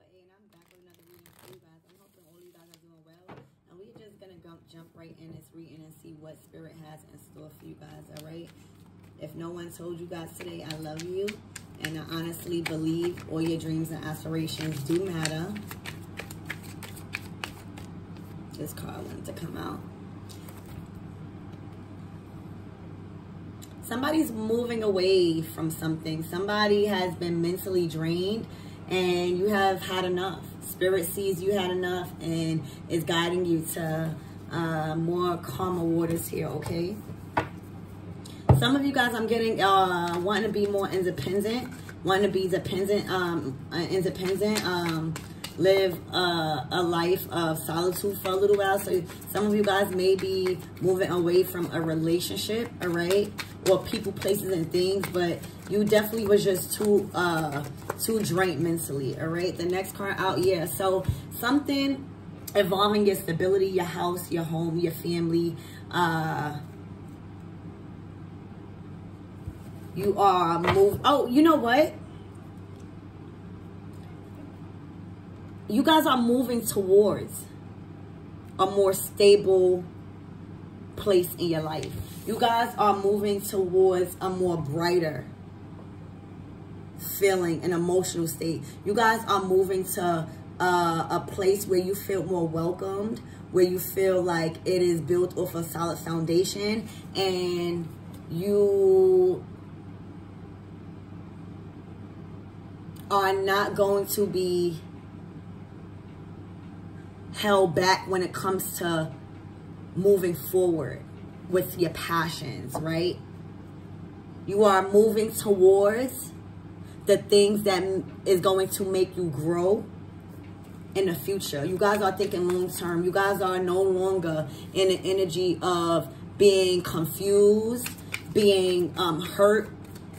and I'm back with another reading for you guys. I'm hoping all you guys are doing well. And we're just going to jump right in this reading and see what Spirit has in store for you guys, all right? If no one told you guys today, I love you. And I honestly believe all your dreams and aspirations do matter. This card wanted to come out. somebody's moving away from something. Somebody has been mentally drained and you have had enough. Spirit sees you had enough and is guiding you to uh, more calmer waters here, okay? Some of you guys, I'm getting, uh, wanting to be more independent, wanting to be dependent, um, uh, independent, um, live uh, a life of solitude for a little while. So some of you guys may be moving away from a relationship, all right? Or people, places, and things, but you definitely was just too uh, too drained mentally, all right? The next card out, yeah. So something involving your stability, your house, your home, your family, uh, you are move. Oh, you know what? you guys are moving towards a more stable place in your life. You guys are moving towards a more brighter feeling an emotional state. You guys are moving to uh, a place where you feel more welcomed, where you feel like it is built off a solid foundation and you are not going to be held back when it comes to moving forward with your passions, right? You are moving towards the things that is going to make you grow in the future. You guys are thinking long term. You guys are no longer in the energy of being confused, being um, hurt,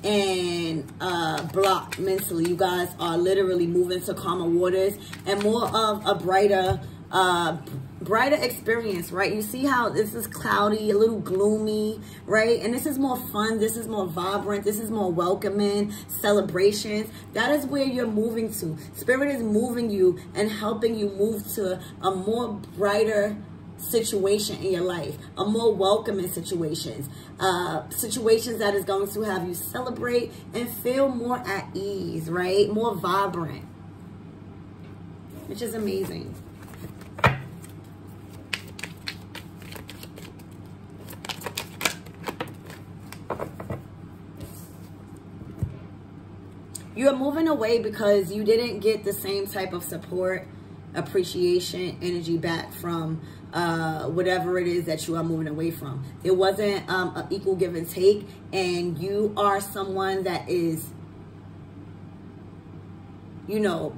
and uh, blocked mentally. You guys are literally moving to calmer waters and more of a brighter uh, brighter experience, right? You see how this is cloudy, a little gloomy, right? And this is more fun. This is more vibrant. This is more welcoming, celebrations. That is where you're moving to. Spirit is moving you and helping you move to a more brighter situation in your life, a more welcoming situations, uh, situations that is going to have you celebrate and feel more at ease, right? More vibrant, which is amazing. You're moving away because you didn't get the same type of support, appreciation, energy back from uh, whatever it is that you are moving away from. It wasn't um, an equal give and take, and you are someone that is, you know,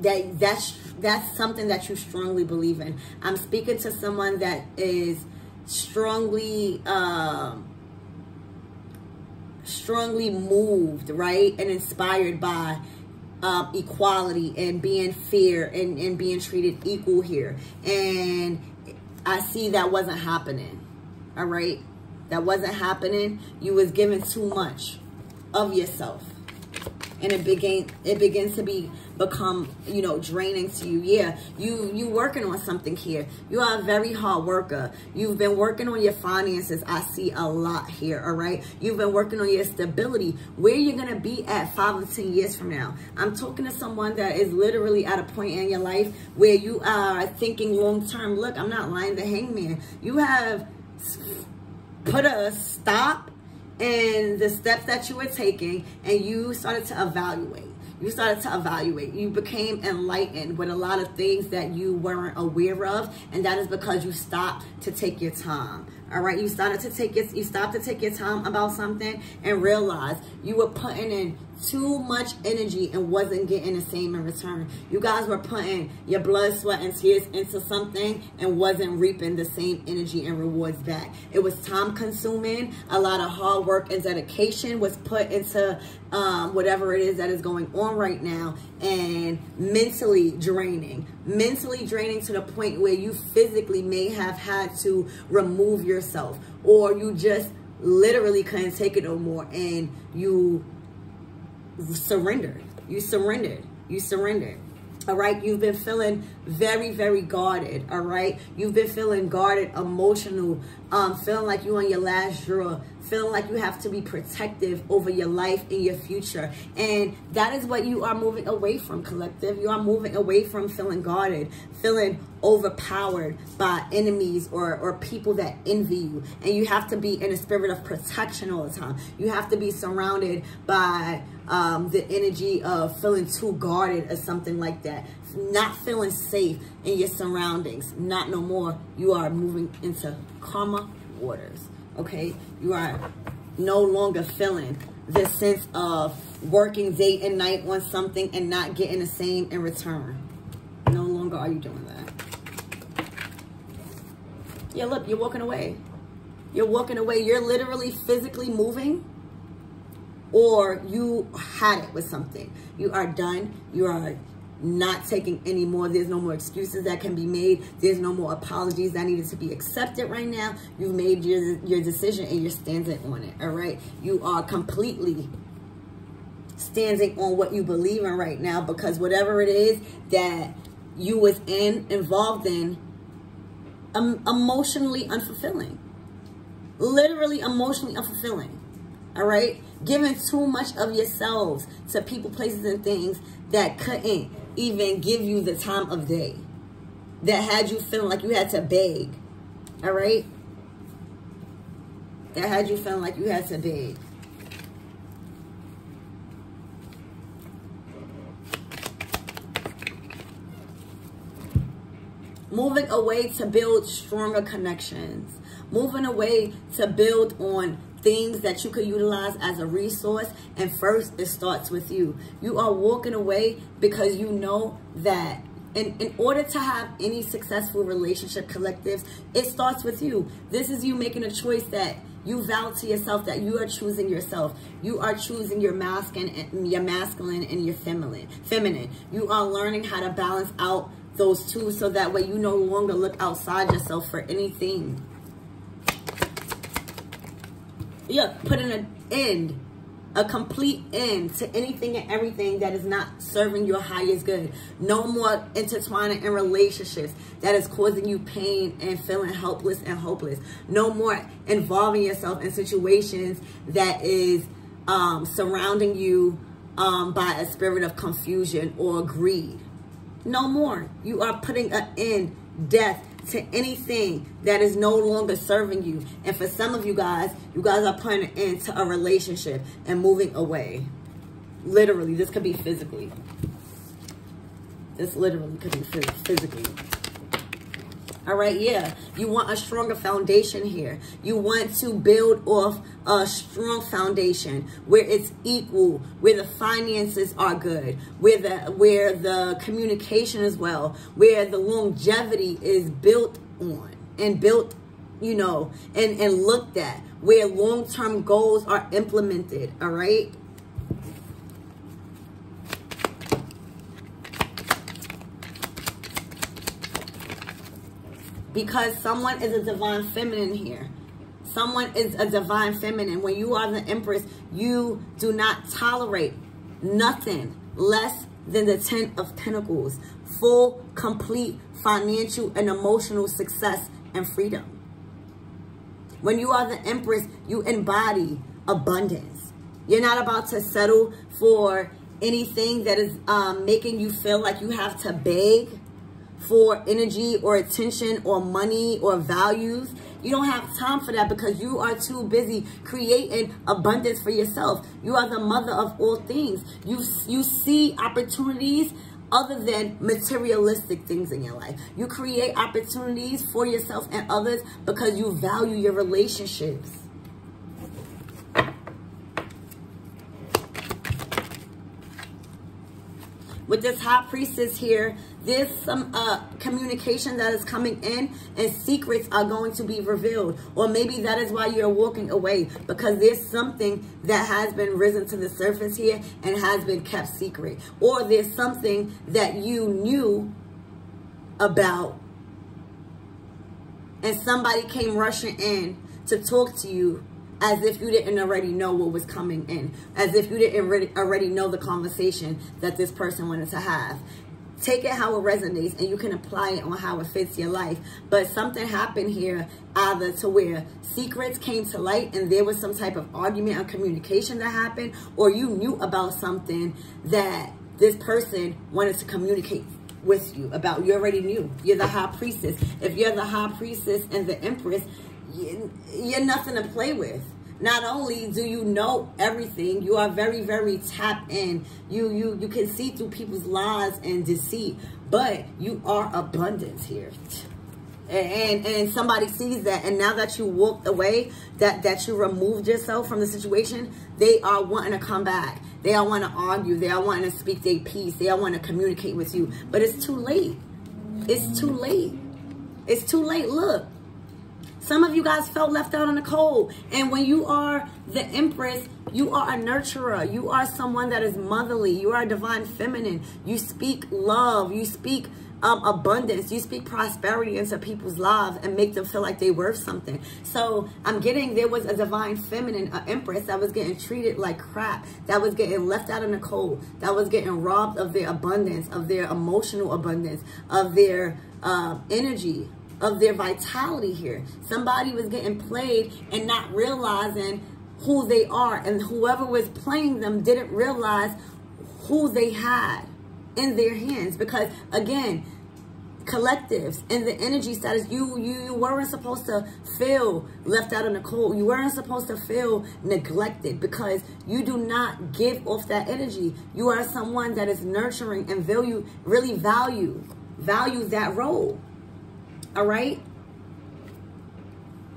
that that's that's something that you strongly believe in. I'm speaking to someone that is strongly. Um, strongly moved, right, and inspired by um, equality and being fair and, and being treated equal here. And I see that wasn't happening, all right? That wasn't happening. You was giving too much of yourself. And it began, it begins to be become, you know, draining to you. Yeah, you you working on something here. You are a very hard worker. You've been working on your finances. I see a lot here, all right? You've been working on your stability. Where you're going to be at five or 10 years from now. I'm talking to someone that is literally at a point in your life where you are thinking long term. Look, I'm not lying to Hanged Man. You have put a stop in the steps that you were taking and you started to evaluate you started to evaluate. You became enlightened with a lot of things that you weren't aware of. And that is because you stopped to take your time. All right. You started to take your, you stopped to take your time about something and realize you were putting in too much energy and wasn't getting the same in return. You guys were putting your blood, sweat, and tears into something and wasn't reaping the same energy and rewards back. It was time consuming. A lot of hard work and dedication was put into um, whatever it is that is going on right now and mentally draining. Mentally draining to the point where you physically may have had to remove yourself or you just literally couldn't take it no more and you surrendered. You surrendered. You surrendered. all right you've been feeling very very guarded all right? You've been feeling guarded emotional um feeling like you on your last draw feeling like you have to be protective over your life and your future. And that is what you are moving away from collective. You are moving away from feeling guarded feeling overpowered by enemies or or people that envy you. And you have to be in a spirit of protection all the time. You have to be surrounded by um, the energy of feeling too guarded or something like that. Not feeling safe in your surroundings. Not no more. You are moving into calmer waters. Okay? You are no longer feeling this sense of working day and night on something and not getting the same in return. No longer are you doing that. Yeah, look, you're walking away. You're walking away. You're literally physically moving or you had it with something. You are done. You are not taking any more. There's no more excuses that can be made. There's no more apologies that needed to be accepted right now. You've made your, your decision and you're standing on it, all right? You are completely standing on what you believe in right now because whatever it is that you was in, involved in, um, emotionally unfulfilling. Literally emotionally unfulfilling, all right? giving too much of yourselves to people, places, and things that couldn't even give you the time of day. That had you feeling like you had to beg. All right? That had you feeling like you had to beg. Moving away to build stronger connections. Moving away to build on things that you could utilize as a resource. And first, it starts with you. You are walking away because you know that in, in order to have any successful relationship collectives, it starts with you. This is you making a choice that you vow to yourself that you are choosing yourself. You are choosing your masculine, your masculine and your feminine. Feminine. You are learning how to balance out those two so that way you no longer look outside yourself for anything yeah, putting an end, a complete end to anything and everything that is not serving your highest good. No more intertwining in relationships that is causing you pain and feeling helpless and hopeless. No more involving yourself in situations that is um, surrounding you um, by a spirit of confusion or greed. No more. You are putting an end, death, to anything that is no longer serving you. And for some of you guys, you guys are putting an end to a relationship and moving away. Literally, this could be physically. This literally could be physically. All right, yeah. You want a stronger foundation here. You want to build off a strong foundation where it's equal, where the finances are good, where the where the communication is well, where the longevity is built on and built, you know, and and looked at, where long-term goals are implemented, all right? Because someone is a divine feminine here. Someone is a divine feminine. When you are the empress, you do not tolerate nothing less than the Ten of Pentacles. Full, complete financial and emotional success and freedom. When you are the empress, you embody abundance. You're not about to settle for anything that is um, making you feel like you have to beg for energy or attention or money or values. You don't have time for that because you are too busy creating abundance for yourself. You are the mother of all things. You, you see opportunities other than materialistic things in your life. You create opportunities for yourself and others because you value your relationships. With this high priestess here, there's some uh, communication that is coming in and secrets are going to be revealed. Or maybe that is why you're walking away because there's something that has been risen to the surface here and has been kept secret. Or there's something that you knew about and somebody came rushing in to talk to you as if you didn't already know what was coming in, as if you didn't already know the conversation that this person wanted to have take it how it resonates and you can apply it on how it fits your life. But something happened here either to where secrets came to light and there was some type of argument or communication that happened or you knew about something that this person wanted to communicate with you about. You already knew. You're the high priestess. If you're the high priestess and the empress, you're nothing to play with not only do you know everything, you are very, very tapped in. You you you can see through people's lies and deceit, but you are abundance here. And and somebody sees that, and now that you walked away, that that you removed yourself from the situation, they are wanting to come back. They are wanting to argue. They are wanting to speak their piece. They are wanting to communicate with you, but it's too late. It's too late. It's too late. Look, some of you guys felt left out in the cold. And when you are the empress, you are a nurturer. You are someone that is motherly. You are a divine feminine. You speak love. You speak um, abundance. You speak prosperity into people's lives and make them feel like they worth something. So I'm getting there was a divine feminine, an empress that was getting treated like crap, that was getting left out in the cold, that was getting robbed of their abundance, of their emotional abundance, of their uh, energy, of their vitality here. Somebody was getting played and not realizing who they are. And whoever was playing them didn't realize who they had in their hands. Because again, collectives and the energy status you you you weren't supposed to feel left out in the cold you weren't supposed to feel neglected because you do not give off that energy you are someone that is nurturing and value really value value that role all right?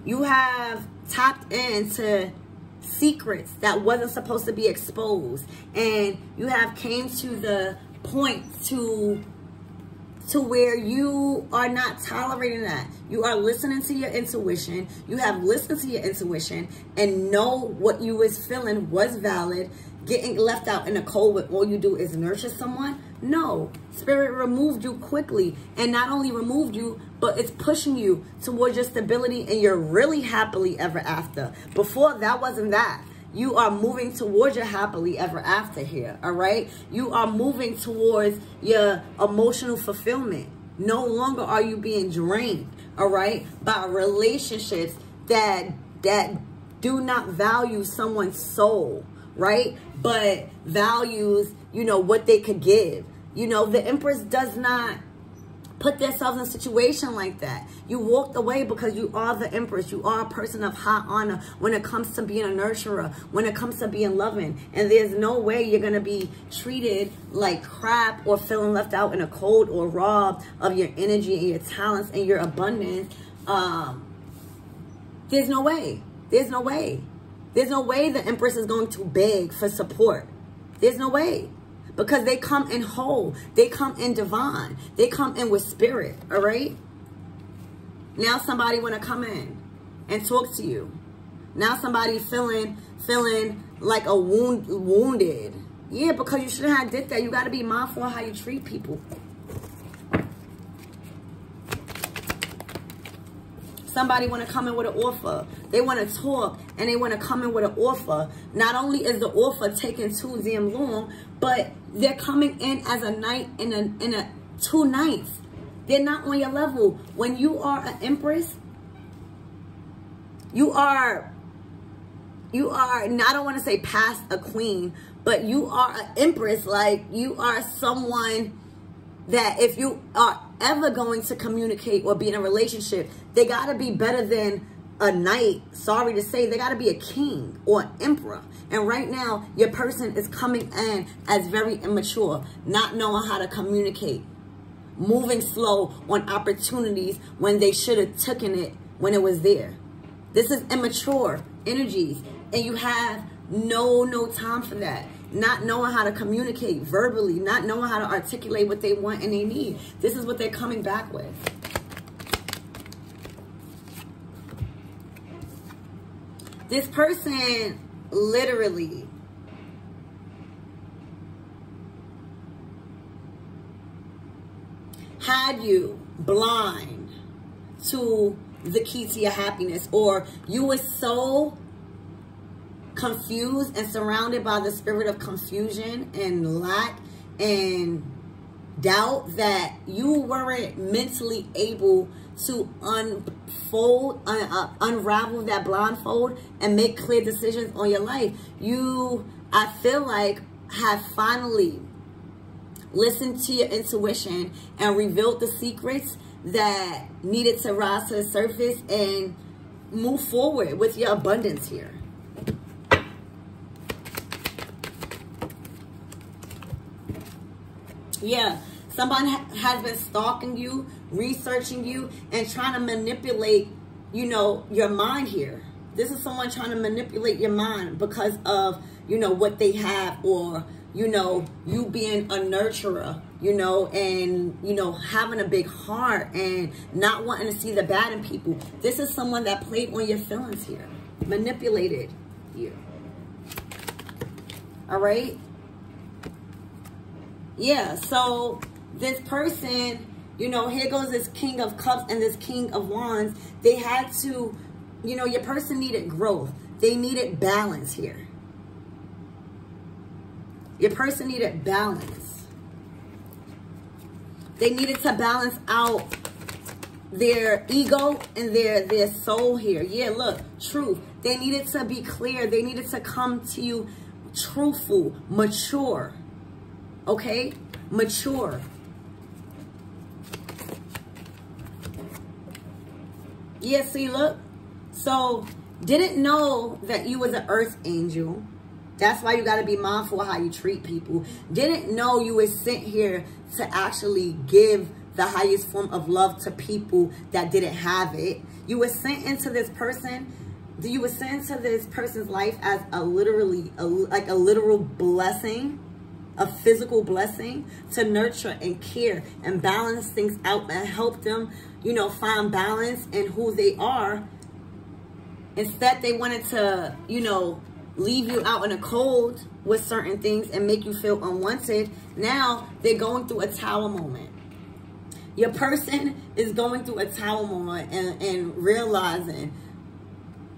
You have tapped into secrets that wasn't supposed to be exposed. And you have came to the point to to where you are not tolerating that. You are listening to your intuition. You have listened to your intuition and know what you was feeling was valid. Getting left out in the cold when all you do is nurture someone. No, spirit removed you quickly and not only removed you, but it's pushing you towards your stability and you're really happily ever after. Before that wasn't that. You are moving towards your happily ever after here, all right? You are moving towards your emotional fulfillment. No longer are you being drained, all right, by relationships that that do not value someone's soul, right? But values, you know, what they could give. You know, the Empress does not put themselves in a situation like that. You walked away because you are the empress. You are a person of high honor when it comes to being a nurturer, when it comes to being loving. And there's no way you're going to be treated like crap or feeling left out in a cold or robbed of your energy and your talents and your abundance. Um, there's no way. There's no way. There's no way the empress is going to beg for support. There's no way because they come in whole. They come in divine. They come in with spirit, all right? Now somebody want to come in and talk to you. Now somebody feeling feeling like a wound wounded. Yeah, because you shouldn't have did that. You got to be mindful of how you treat people. Somebody want to come in with an offer. They want to talk and they want to come in with an offer. Not only is the offer taking too damn long, but they're coming in as a knight in a in a two knights. They're not on your level. When you are an empress, you are you are not I don't want to say past a queen, but you are an empress. Like you are someone that if you are ever going to communicate or be in a relationship, they got to be better than a knight. Sorry to say, they got to be a king or an emperor. And right now, your person is coming in as very immature, not knowing how to communicate, moving slow on opportunities when they should have taken it when it was there. This is immature energies, and you have no, no time for that not knowing how to communicate verbally, not knowing how to articulate what they want and they need. This is what they're coming back with. This person literally had you blind to the key to your happiness or you were so confused and surrounded by the spirit of confusion and lack and doubt that you weren't mentally able to unfold, un, uh, unravel that blindfold and make clear decisions on your life. You, I feel like, have finally listened to your intuition and revealed the secrets that needed to rise to the surface and move forward with your abundance here. Yeah, someone ha has been stalking you, researching you, and trying to manipulate, you know, your mind here. This is someone trying to manipulate your mind because of, you know, what they have or, you know, you being a nurturer, you know, and, you know, having a big heart and not wanting to see the bad in people. This is someone that played on your feelings here, manipulated you. All right? Yeah, so this person, you know, here goes this king of cups and this king of wands. They had to, you know, your person needed growth. They needed balance here. Your person needed balance. They needed to balance out their ego and their their soul here. Yeah, look, truth. They needed to be clear. They needed to come to you truthful, mature. Okay? Mature. Yeah, see, look. So, didn't know that you was an earth angel. That's why you got to be mindful of how you treat people. Didn't know you was sent here to actually give the highest form of love to people that didn't have it. You were sent into this person. You were sent into this person's life as a literally, a, like a literal blessing a physical blessing to nurture and care and balance things out and help them, you know, find balance in who they are. Instead, they wanted to, you know, leave you out in the cold with certain things and make you feel unwanted. Now they're going through a tower moment. Your person is going through a tower moment and, and realizing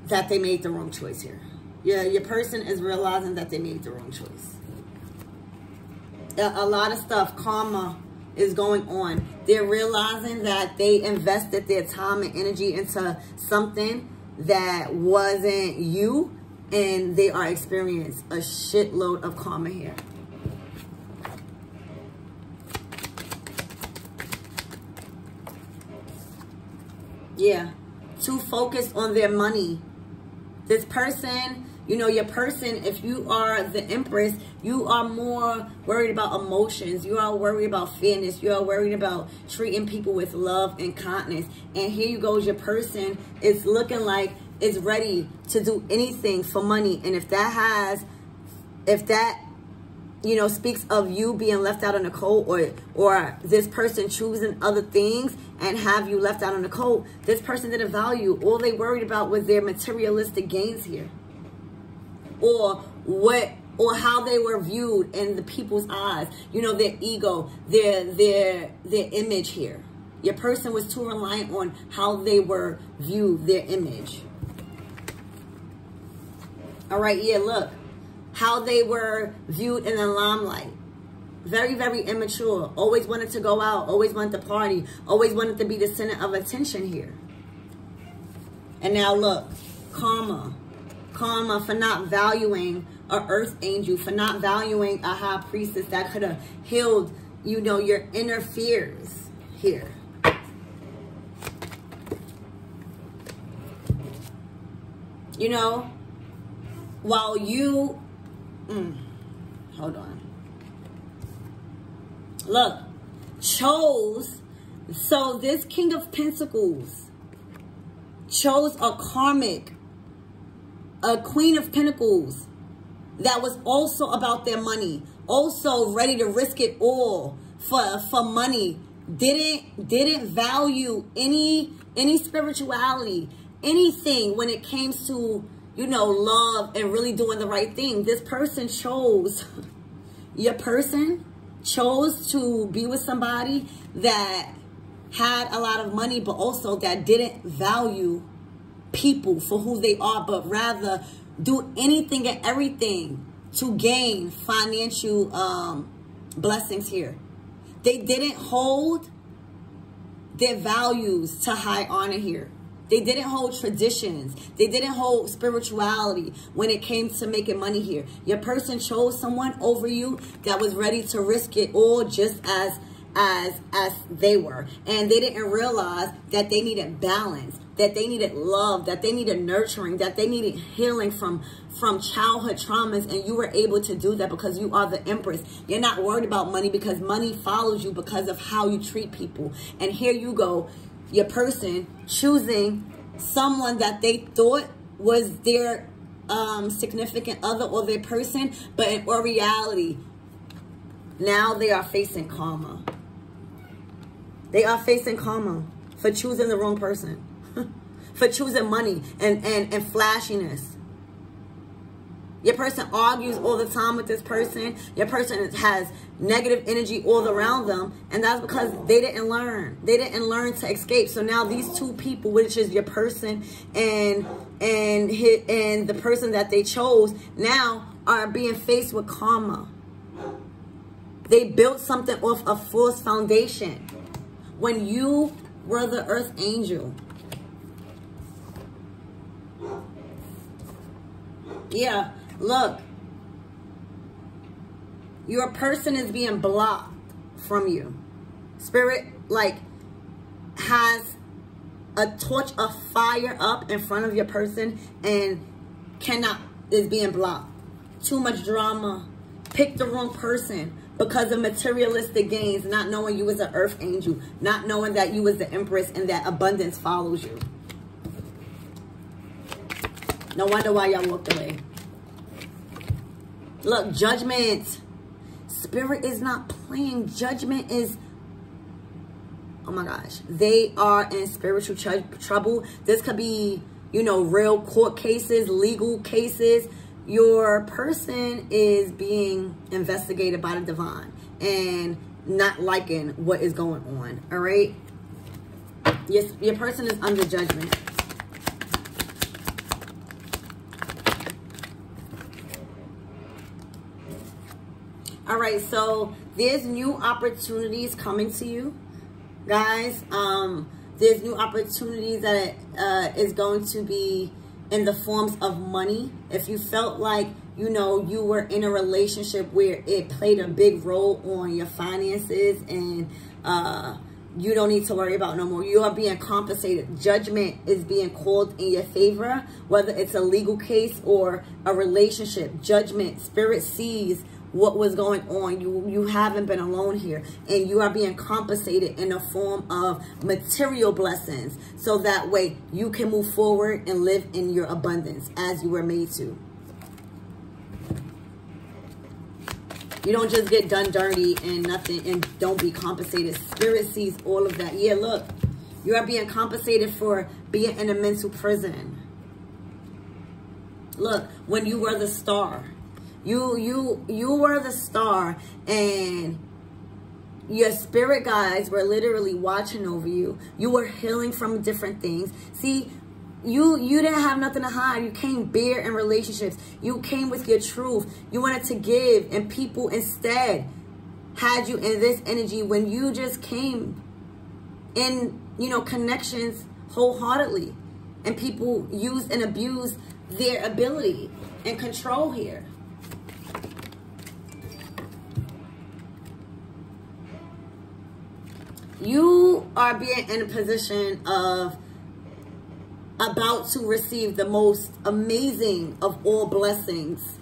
that they made the wrong choice here. Yeah, your person is realizing that they made the wrong choice a lot of stuff, karma is going on. They're realizing that they invested their time and energy into something that wasn't you and they are experiencing a shitload of karma here. Yeah. Too focused on their money. This person you know, your person, if you are the empress, you are more worried about emotions. You are worried about fairness. You are worried about treating people with love and kindness. And here you go, your person is looking like it's ready to do anything for money. And if that has, if that you know, speaks of you being left out in the cold or or this person choosing other things and have you left out in the cold, this person didn't value. All they worried about was their materialistic gains here or what or how they were viewed in the people's eyes. You know their ego their their their image here. Your person was too reliant on how they were viewed their image. All right yeah look. How they were viewed in the limelight. Very very immature. Always wanted to go out. Always wanted to party. Always wanted to be the center of attention here. And now look. Karma karma for not valuing a earth angel, for not valuing a high priestess that could have healed, you know, your inner fears here. You know, while you, mm, hold on. Look, chose, so this King of Pentacles chose a karmic a queen of pentacles that was also about their money, also ready to risk it all for for money, didn't didn't value any any spirituality, anything when it came to you know love and really doing the right thing. This person chose your person chose to be with somebody that had a lot of money but also that didn't value people for who they are, but rather do anything and everything to gain financial um, blessings here. They didn't hold their values to high honor here. They didn't hold traditions. They didn't hold spirituality when it came to making money here. Your person chose someone over you that was ready to risk it all just as as as they were. And they didn't realize that they needed balance, that they needed love, that they needed nurturing, that they needed healing from from childhood traumas and you were able to do that because you are the empress. You're not worried about money because money follows you because of how you treat people. And here you go your person choosing someone that they thought was their um, significant other or their person, but in or reality, now they are facing karma. They are facing karma for choosing the wrong person, for choosing money and, and, and flashiness. Your person argues all the time with this person. Your person has negative energy all around them. And that's because they didn't learn. They didn't learn to escape. So now these two people, which is your person and and hit and the person that they chose, now are being faced with karma. They built something off a false foundation. When you were the earth angel, yeah, Look, your person is being blocked from you. Spirit, like, has a torch of fire up in front of your person and cannot, is being blocked. Too much drama. Pick the wrong person because of materialistic gains, not knowing you as an earth angel, not knowing that you as the empress and that abundance follows you. No wonder why y'all walked away. Look, judgment. Spirit is not playing. Judgment is, oh my gosh. They are in spiritual trouble. This could be, you know, real court cases, legal cases. Your person is being investigated by the divine and not liking what is going on. All right. Yes, your person is under judgment. All right, so there's new opportunities coming to you, guys. Um, there's new opportunities that uh, is going to be in the forms of money. If you felt like, you know, you were in a relationship where it played a big role on your finances and uh, you don't need to worry about no more. You are being compensated. Judgment is being called in your favor, whether it's a legal case or a relationship. Judgment, spirit sees what was going on. You you haven't been alone here. And you are being compensated in the form of material blessings. So that way you can move forward and live in your abundance as you were made to. You don't just get done dirty and nothing and don't be compensated. Spirit sees all of that. Yeah, look. You are being compensated for being in a mental prison. Look, when you were the star you you you were the star and your spirit guides were literally watching over you. You were healing from different things. See, you you didn't have nothing to hide. You came bare in relationships. You came with your truth. You wanted to give and people instead had you in this energy when you just came in, you know, connections wholeheartedly. And people use and abuse their ability and control here. You are being in a position of about to receive the most amazing of all blessings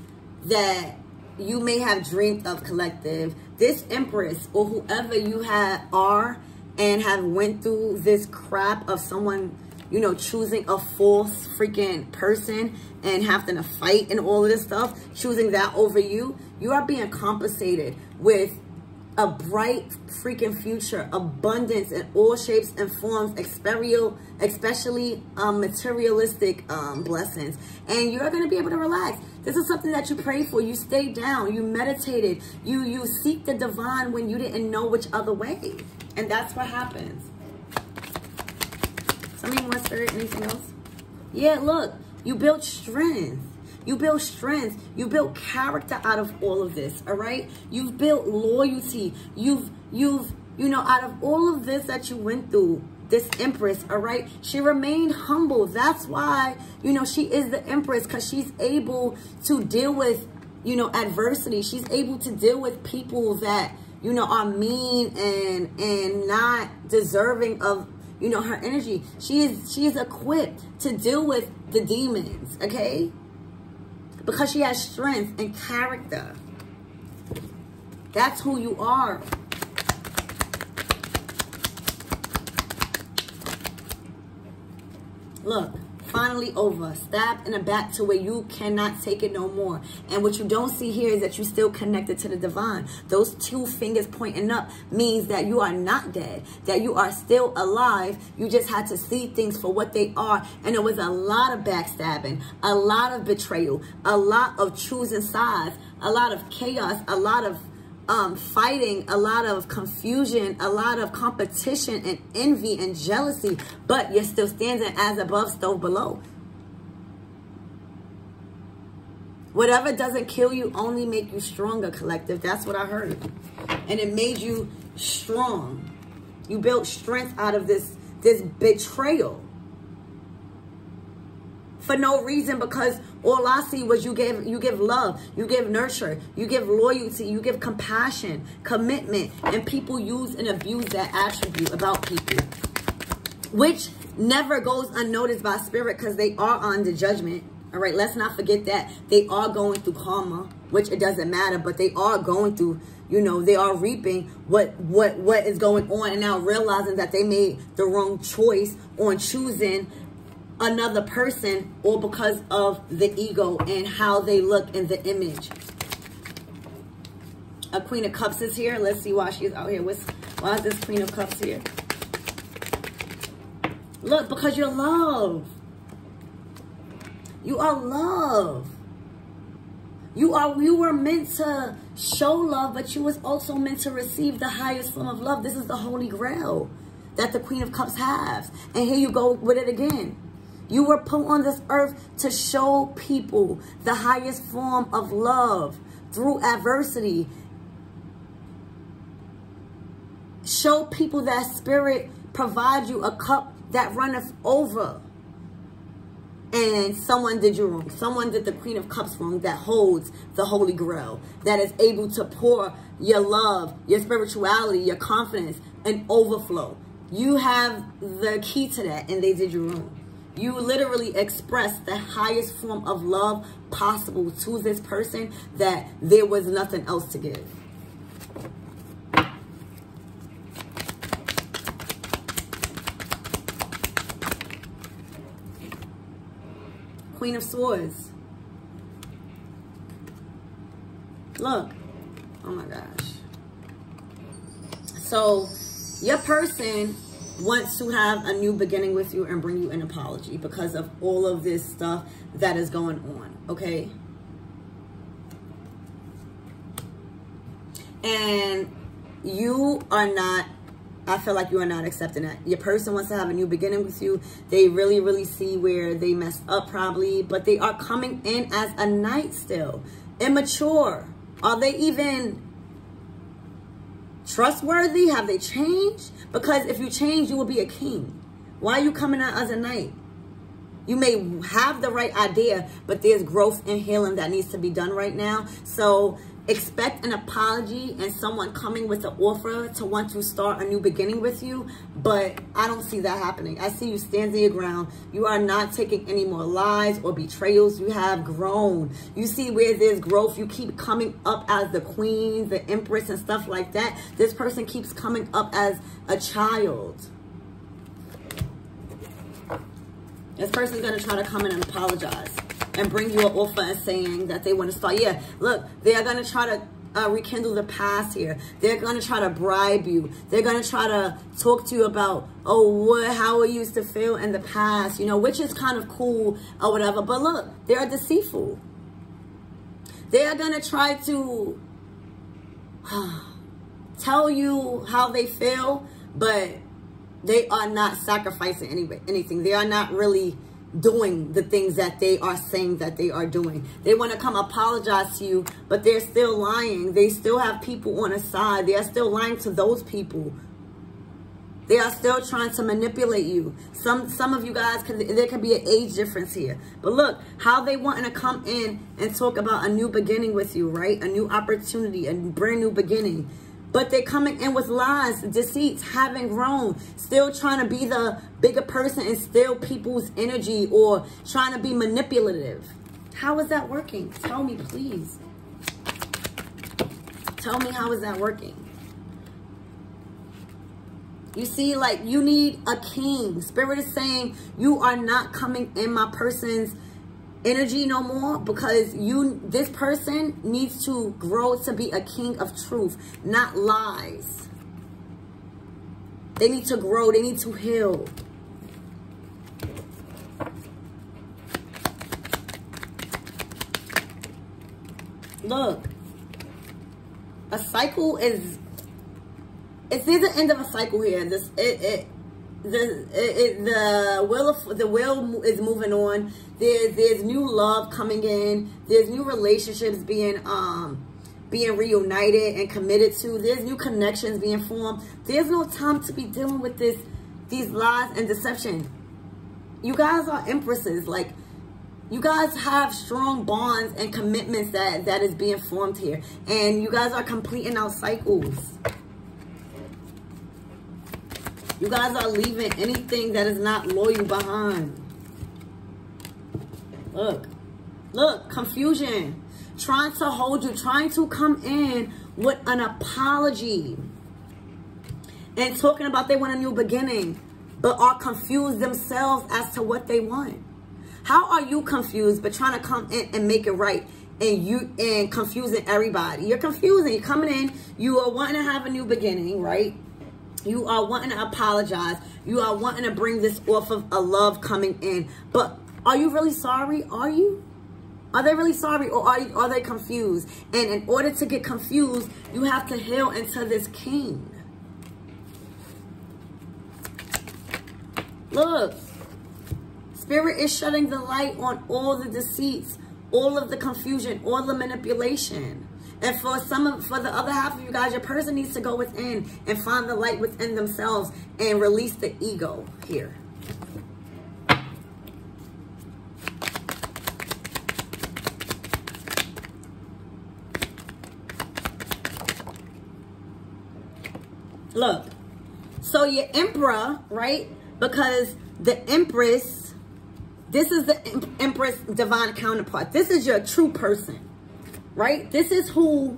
that you may have dreamed of collective. This empress or whoever you have are and have went through this crap of someone you know choosing a false freaking person and having to fight and all of this stuff choosing that over you you are being compensated with a bright freaking future, abundance in all shapes and forms, especially um, materialistic um, blessings. And you're going to be able to relax. This is something that you pray for. You stay down. You meditated. You, you seek the divine when you didn't know which other way. And that's what happens. Somebody more spirit, anything else? Yeah, look, you built strength. You build strength. You build character out of all of this, all right? You've built loyalty. You've, you've, you know, out of all of this that you went through, this empress, all right? She remained humble. That's why, you know, she is the empress because she's able to deal with, you know, adversity. She's able to deal with people that, you know, are mean and and not deserving of, you know, her energy. She is she is equipped to deal with the demons, okay? Because she has strength and character. That's who you are. Look, finally over. Stab in the back to where you cannot take it no more. And what you don't see here is that you're still connected to the divine. Those two fingers pointing up means that you are not dead, that you are still alive. You just had to see things for what they are. And it was a lot of backstabbing, a lot of betrayal, a lot of choosing sides, a lot of chaos, a lot of um, fighting, a lot of confusion, a lot of competition and envy and jealousy, but you're still standing as above, stove below. Whatever doesn't kill you only make you stronger, collective. That's what I heard. And it made you strong. You built strength out of this, this betrayal for no reason because all I see was you give you give love, you give nurture, you give loyalty, you give compassion, commitment, and people use and abuse that attribute about people, which never goes unnoticed by spirit because they are on the judgment. All right, let's not forget that they are going through karma, which it doesn't matter, but they are going through you know they are reaping what what what is going on and now realizing that they made the wrong choice on choosing another person or because of the ego and how they look in the image. A Queen of Cups is here. Let's see why she's out here. What's, why is this Queen of Cups here? Look, because you're love. You are love. You are you were meant to show love, but you was also meant to receive the highest form of love. This is the holy grail that the Queen of Cups has. And here you go with it again. You were put on this earth to show people the highest form of love through adversity. Show people that spirit provides you a cup that runneth over. And someone did you wrong. Someone did the Queen of Cups wrong that holds the Holy Grail. That is able to pour your love, your spirituality, your confidence, and overflow. You have the key to that and they did you wrong. You literally express the highest form of love possible to this person that there was nothing else to give. Queen of Swords. Look. Oh my gosh. So, your person wants to have a new beginning with you and bring you an apology because of all of this stuff that is going on, okay? And you are not, I feel like you are not accepting that. Your person wants to have a new beginning with you. They really, really see where they messed up probably, but they are coming in as a knight still. Immature. Are they even trustworthy? Have they changed? Because if you change, you will be a king. Why are you coming out as a knight? You may have the right idea, but there's growth and healing that needs to be done right now. So expect an apology and someone coming with an offer to want to start a new beginning with you but i don't see that happening. I see you standing your ground. You are not taking any more lies or betrayals. You have grown. You see where there's growth. You keep coming up as the queen the empress and stuff like that. This person keeps coming up as a child. This person's going to try to come in and apologize and bring you an offer and saying that they want to start. Yeah, look, they are going to try to uh, rekindle the past here. They're going to try to bribe you. They're going to try to talk to you about, oh, what, how we used to feel in the past, you know, which is kind of cool or whatever. But look, they are deceitful. They are going to try to tell you how they feel, but they are not sacrificing any, anything. They are not really doing the things that they are saying that they are doing. They want to come apologize to you, but they're still lying. They still have people on the side. They are still lying to those people. They are still trying to manipulate you. Some some of you guys, can, there could be an age difference here. But look, how they wanting to come in and talk about a new beginning with you, right? A new opportunity, a brand new beginning. But they're coming in with lies, deceits, having grown, still trying to be the bigger person and steal people's energy or trying to be manipulative. How is that working? Tell me, please. Tell me how is that working? You see, like you need a king. Spirit is saying you are not coming in my person's energy no more because you this person needs to grow to be a king of truth not lies. They need to grow they need to heal. Look a cycle is it's near the end of a cycle here this it, it the the will of the will is moving on. There's there's new love coming in. There's new relationships being um being reunited and committed to. There's new connections being formed. There's no time to be dealing with this these lies and deception. You guys are empresses. Like you guys have strong bonds and commitments that that is being formed here, and you guys are completing out cycles. You guys are leaving anything that is not loyal behind. Look. Look, confusion. Trying to hold you, trying to come in with an apology. And talking about they want a new beginning, but are confused themselves as to what they want. How are you confused, but trying to come in and make it right? and you and confusing everybody. You're confusing. You're coming in. You are wanting to have a new beginning, right? You are wanting to apologize. You are wanting to bring this off of a love coming in. But are you really sorry? Are you? Are they really sorry or are, you, are they confused? And in order to get confused, you have to heal into this king. Look, Spirit is shutting the light on all the deceits, all of the confusion, all the manipulation. And for some of, for the other half of you guys, your person needs to go within and find the light within themselves and release the ego here. Look, so your emperor, right? Because the empress, this is the empress divine counterpart. This is your true person right? This is who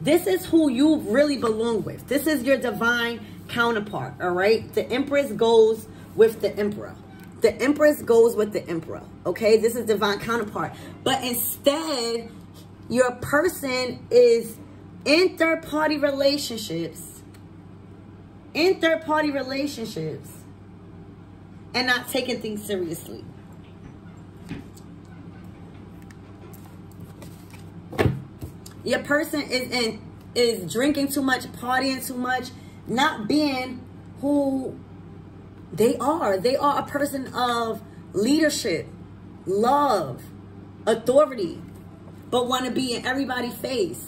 this is who you really belong with. This is your divine counterpart, all right? The empress goes with the emperor. The empress goes with the emperor, okay? This is divine counterpart. But instead, your person is in third-party relationships, in third-party relationships, and not taking things seriously. Your person is in is drinking too much, partying too much, not being who they are. They are a person of leadership, love, authority, but want to be in everybody's face.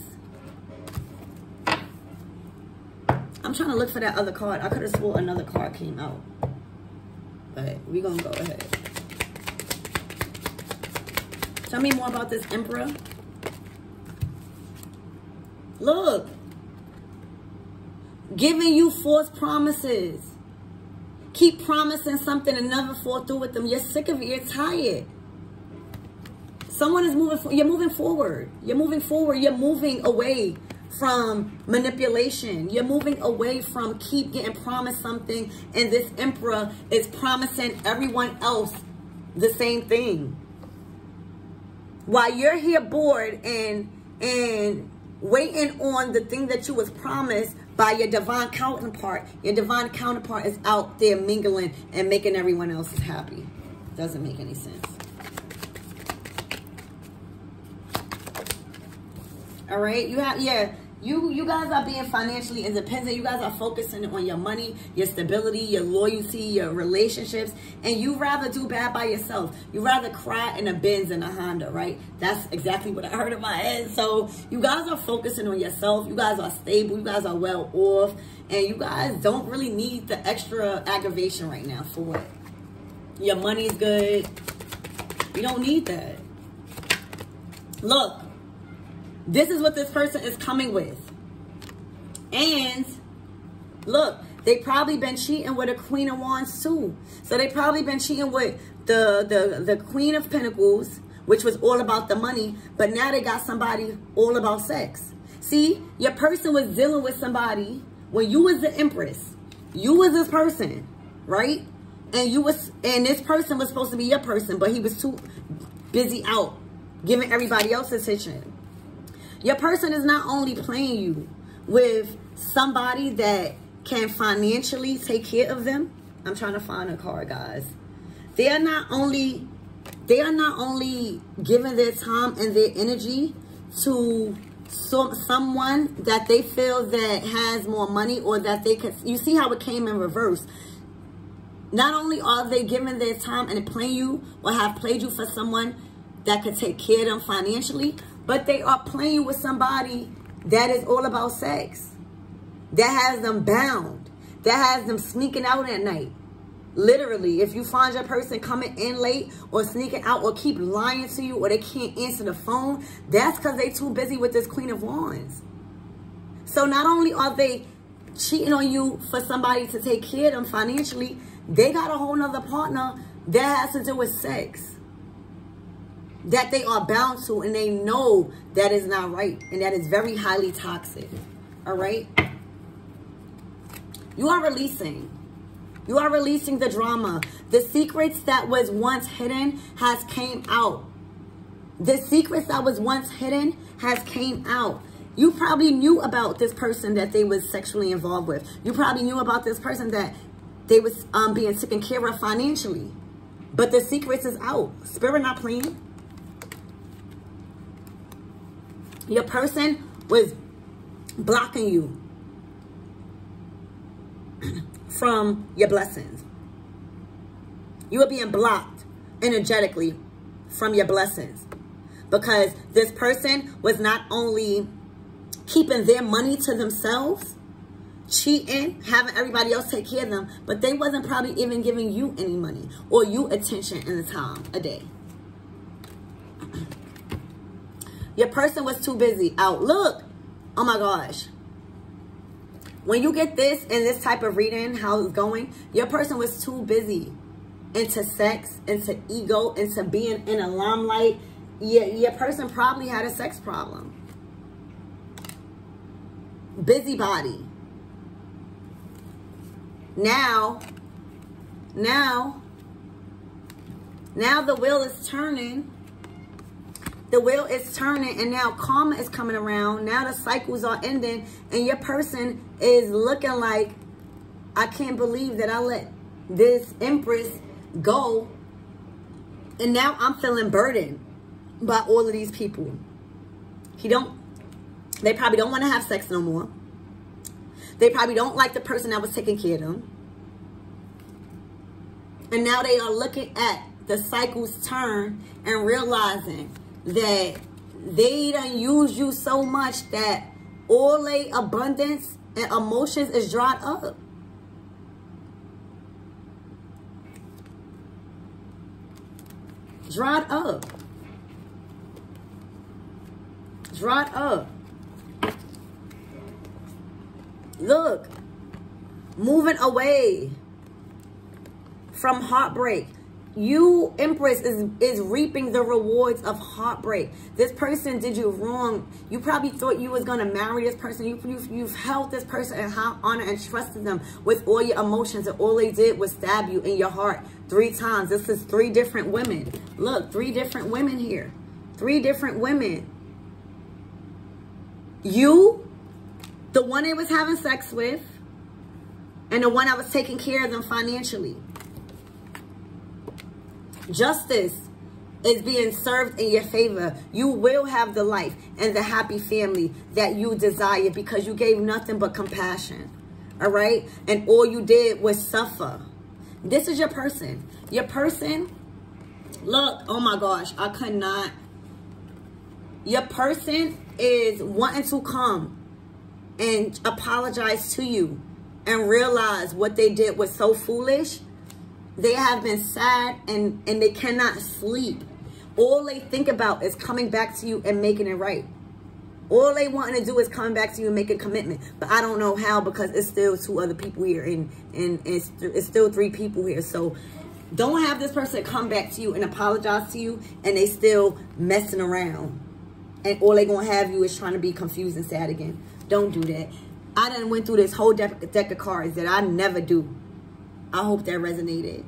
I'm trying to look for that other card. I could have swore another card came out. But we're going to go ahead. Tell me more about this Emperor. Look. Giving you false promises. Keep promising something and never fall through with them. You're sick of it. You're tired. Someone is moving. You're moving forward. You're moving forward. You're moving away from manipulation. You're moving away from keep getting promised something and this emperor is promising everyone else the same thing. While you're here bored and and waiting on the thing that you was promised by your divine counterpart. Your divine counterpart is out there mingling and making everyone else happy. Doesn't make any sense. All right, you have yeah. You you guys are being financially independent. You guys are focusing on your money your stability your loyalty your relationships. And you rather do bad by yourself. You rather cry in a benz and a honda right? That's exactly what i heard in my head. So you guys are focusing on yourself. You guys are stable. You guys are well off. And you guys don't really need the extra aggravation right now for what? Your money's good. You don't need that. Look this is what this person is coming with. And look, they probably been cheating with a queen of wands too. So they probably been cheating with the, the, the queen of pentacles, which was all about the money. But now they got somebody all about sex. See, your person was dealing with somebody when you was the empress. You was this person, right? And you was, and this person was supposed to be your person, but he was too busy out giving everybody else attention. Your person is not only playing you with somebody that can financially take care of them. I'm trying to find a card, guys. They are not only they are not only giving their time and their energy to some someone that they feel that has more money or that they could you see how it came in reverse not only are they giving their time and playing you or have played you for someone that could take care of them financially but they are playing with somebody that is all about sex. That has them bound. That has them sneaking out at night. Literally, if you find your person coming in late or sneaking out or keep lying to you or they can't answer the phone, that's because they too busy with this Queen of Wands. So not only are they cheating on you for somebody to take care of them financially, they got a whole nother partner that has to do with sex that they are bound to and they know that is not right and that is very highly toxic. All right? You are releasing. You are releasing the drama. The secrets that was once hidden has came out. The secrets that was once hidden has came out. You probably knew about this person that they was sexually involved with. You probably knew about this person that they was um, being taken care of financially. But the secrets is out. Spirit not playing. Your person was blocking you from your blessings. You were being blocked energetically from your blessings because this person was not only keeping their money to themselves, cheating, having everybody else take care of them, but they wasn't probably even giving you any money or you attention in the time a day. Your person was too busy out. Look. Oh my gosh. When you get this and this type of reading, how it's going, your person was too busy into sex, into ego, into being in a limelight. Your, your person probably had a sex problem. Busybody. Now, now, now the wheel is turning the wheel is turning and now karma is coming around. Now the cycles are ending and your person is looking like, I can't believe that I let this empress go. And now I'm feeling burdened by all of these people. He don't, they probably don't want to have sex no more. They probably don't like the person that was taking care of them. And now they are looking at the cycles turn and realizing that they done use you so much that all a abundance and emotions is dried up. Dried up. Dried up. Look, moving away from heartbreak you empress is is reaping the rewards of heartbreak. This person did you wrong. You probably thought you was gonna marry this person. You, you've, you've held this person in honor and trusted them with all your emotions and all they did was stab you in your heart three times. This is three different women. Look three different women here. Three different women. You the one they was having sex with and the one i was taking care of them financially justice. is being served in your favor. You will have the life and the happy family that you desire because you gave nothing but compassion. All right? And all you did was suffer. This is your person. Your person, look, oh my gosh, I could not. Your person is wanting to come and apologize to you and realize what they did was so foolish. They have been sad and, and they cannot sleep. All they think about is coming back to you and making it right. All they want to do is come back to you and make a commitment. But I don't know how because it's still two other people here and, and it's, it's still three people here. So don't have this person come back to you and apologize to you and they still messing around. And all they going to have you is trying to be confused and sad again. Don't do that. I done went through this whole deck, deck of cards that I never do. I hope that resonated.